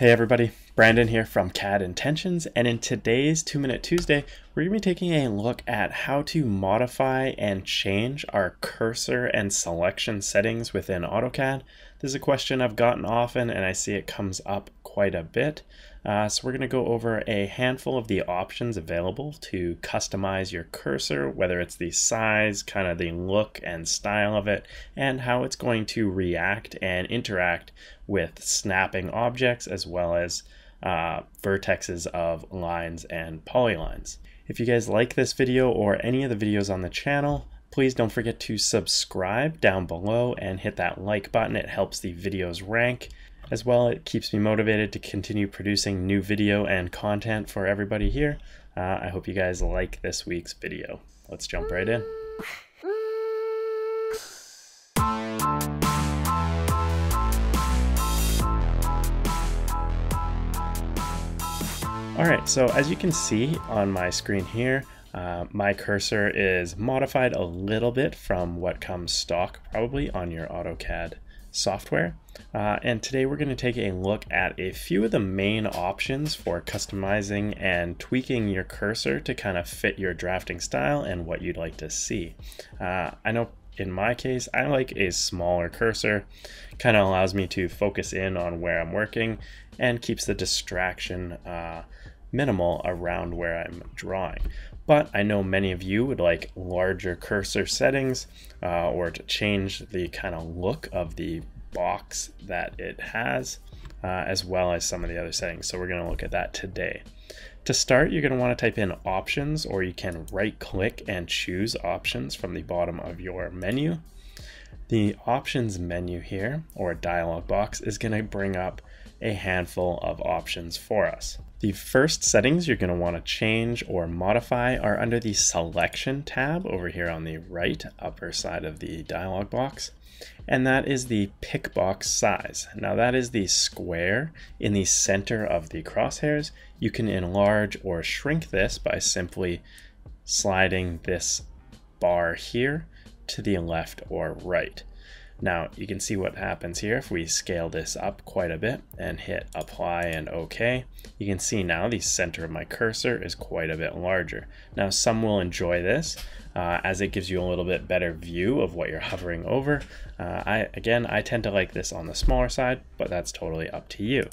Hey everybody, Brandon here from CAD Intentions, and in today's 2 Minute Tuesday, we're going to be taking a look at how to modify and change our cursor and selection settings within AutoCAD. This is a question I've gotten often and I see it comes up quite a bit. Uh, so we're going to go over a handful of the options available to customize your cursor, whether it's the size, kind of the look and style of it, and how it's going to react and interact with snapping objects as well as uh, vertexes of lines and polylines. If you guys like this video or any of the videos on the channel, please don't forget to subscribe down below and hit that like button. It helps the videos rank. As well, it keeps me motivated to continue producing new video and content for everybody here. Uh, I hope you guys like this week's video. Let's jump right in. Alright, so as you can see on my screen here, uh, my cursor is modified a little bit from what comes stock probably on your AutoCAD software. Uh, and today we're going to take a look at a few of the main options for customizing and tweaking your cursor to kind of fit your drafting style and what you'd like to see. Uh, I know in my case, I like a smaller cursor, kind of allows me to focus in on where I'm working and keeps the distraction uh, minimal around where I'm drawing. But I know many of you would like larger cursor settings uh, or to change the kind of look of the box that it has, uh, as well as some of the other settings. So we're going to look at that today. To start, you're going to want to type in options, or you can right click and choose options from the bottom of your menu. The options menu here, or dialog box, is going to bring up a handful of options for us. The first settings you're going to want to change or modify are under the selection tab over here on the right upper side of the dialog box and that is the pick box size. Now that is the square in the center of the crosshairs. You can enlarge or shrink this by simply sliding this bar here to the left or right. Now you can see what happens here if we scale this up quite a bit and hit apply and OK. You can see now the center of my cursor is quite a bit larger. Now some will enjoy this uh, as it gives you a little bit better view of what you're hovering over. Uh, I Again, I tend to like this on the smaller side, but that's totally up to you.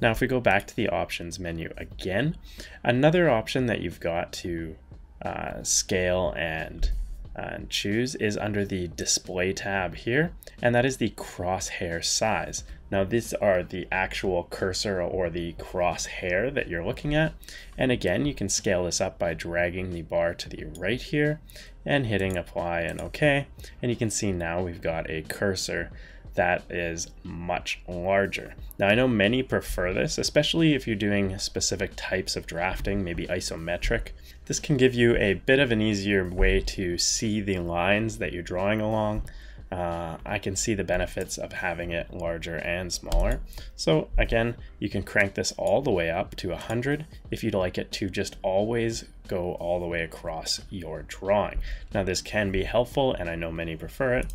Now if we go back to the options menu again, another option that you've got to uh, scale and and choose is under the display tab here, and that is the crosshair size. Now these are the actual cursor or the crosshair that you're looking at. And again, you can scale this up by dragging the bar to the right here and hitting apply and okay. And you can see now we've got a cursor that is much larger. Now I know many prefer this, especially if you're doing specific types of drafting, maybe isometric. This can give you a bit of an easier way to see the lines that you're drawing along. Uh, I can see the benefits of having it larger and smaller. So again, you can crank this all the way up to 100 if you'd like it to just always go all the way across your drawing. Now this can be helpful and I know many prefer it.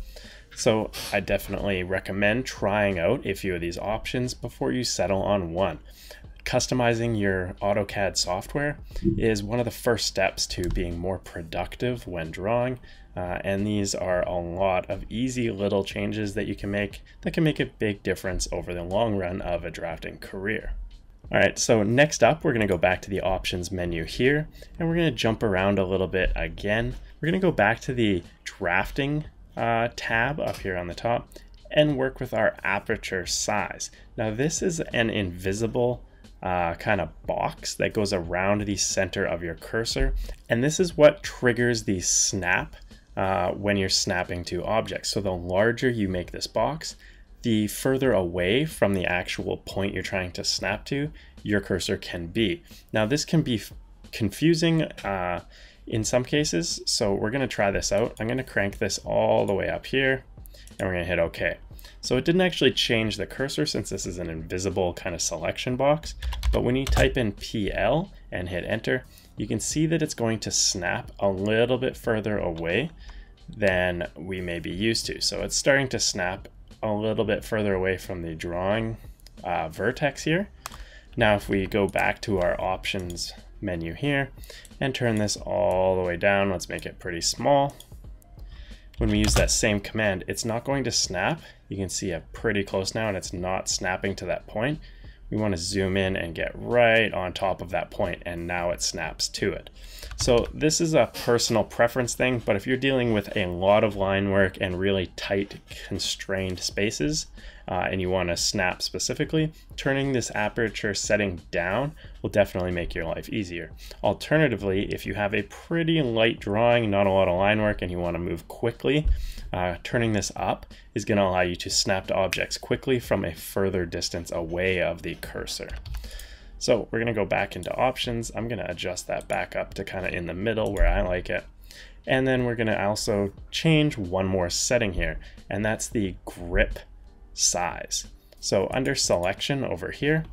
So I definitely recommend trying out a few of these options before you settle on one. Customizing your AutoCAD software is one of the first steps to being more productive when drawing. Uh, and these are a lot of easy little changes that you can make that can make a big difference over the long run of a drafting career. All right, so next up, we're gonna go back to the options menu here, and we're gonna jump around a little bit again. We're gonna go back to the drafting uh, tab up here on the top and work with our aperture size. Now this is an invisible uh, kind of box that goes around the center of your cursor and this is what triggers the snap uh, when you're snapping to objects. So the larger you make this box, the further away from the actual point you're trying to snap to your cursor can be. Now this can be confusing uh, in some cases. So we're gonna try this out. I'm gonna crank this all the way up here and we're gonna hit okay. So it didn't actually change the cursor since this is an invisible kind of selection box, but when you type in PL and hit enter, you can see that it's going to snap a little bit further away than we may be used to. So it's starting to snap a little bit further away from the drawing uh, vertex here. Now if we go back to our options menu here and turn this all the way down, let's make it pretty small. When we use that same command, it's not going to snap. You can see it pretty close now and it's not snapping to that point. We want to zoom in and get right on top of that point and now it snaps to it. So this is a personal preference thing, but if you're dealing with a lot of line work and really tight constrained spaces, uh, and you want to snap specifically, turning this aperture setting down will definitely make your life easier. Alternatively, if you have a pretty light drawing, not a lot of line work, and you want to move quickly, uh, turning this up is going to allow you to snap to objects quickly from a further distance away of the cursor. So we're going to go back into options. I'm going to adjust that back up to kind of in the middle where I like it. And then we're going to also change one more setting here, and that's the grip size. So under selection over here,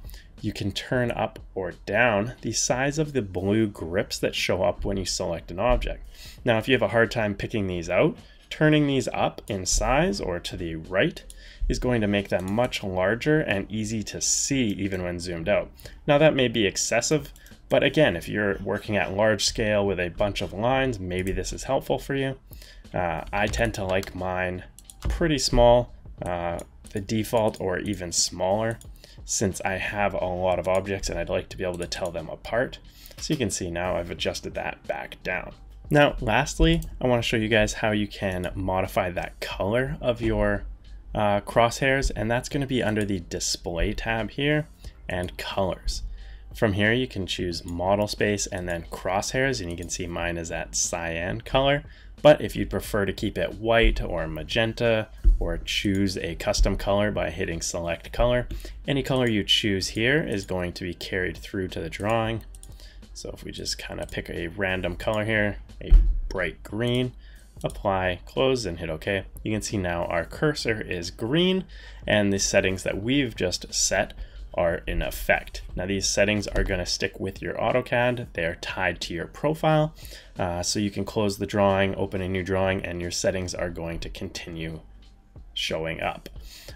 you can turn up or down the size of the blue grips that show up when you select an object. Now, if you have a hard time picking these out, turning these up in size or to the right is going to make them much larger and easy to see even when zoomed out. Now that may be excessive, but again, if you're working at large scale with a bunch of lines, maybe this is helpful for you. Uh, I tend to like mine pretty small, uh, the default or even smaller, since I have a lot of objects and I'd like to be able to tell them apart. So you can see now I've adjusted that back down. Now, lastly, I want to show you guys how you can modify that color of your uh, crosshairs, and that's going to be under the display tab here and colors. From here, you can choose model space and then crosshairs, and you can see mine is that cyan color. But if you'd prefer to keep it white or magenta or choose a custom color by hitting select color, any color you choose here is going to be carried through to the drawing. So if we just kind of pick a random color here, a bright green, apply, close, and hit OK. You can see now our cursor is green and the settings that we've just set are in effect. Now these settings are going to stick with your AutoCAD. They're tied to your profile. Uh, so you can close the drawing, open a new drawing, and your settings are going to continue showing up.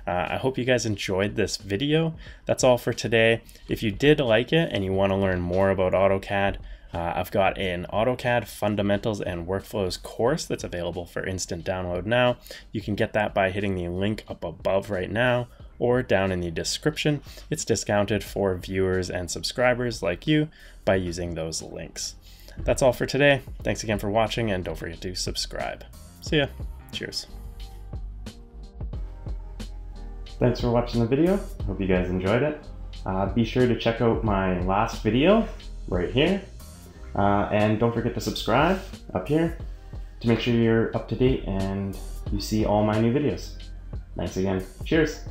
Uh, I hope you guys enjoyed this video. That's all for today. If you did like it and you want to learn more about AutoCAD, uh, I've got an AutoCAD Fundamentals and Workflows course that's available for instant download now. You can get that by hitting the link up above right now or down in the description. It's discounted for viewers and subscribers like you by using those links. That's all for today. Thanks again for watching and don't forget to subscribe. See ya. Cheers. Thanks for watching the video. Hope you guys enjoyed it. Uh, be sure to check out my last video right here uh, and don't forget to subscribe up here to make sure you're up to date and you see all my new videos. Thanks again. Cheers.